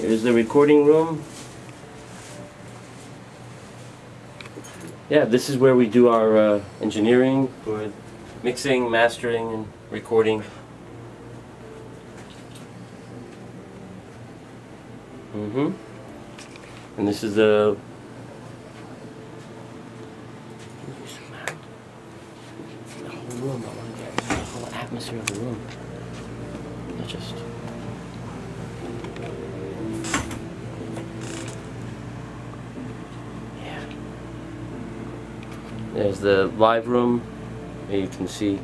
Here's the recording room. Yeah, this is where we do our uh, engineering for mixing, mastering, and recording. Mm-hmm. And this is the the whole room. I want to get the whole atmosphere of the room. Not just. There's the live room. Where you can see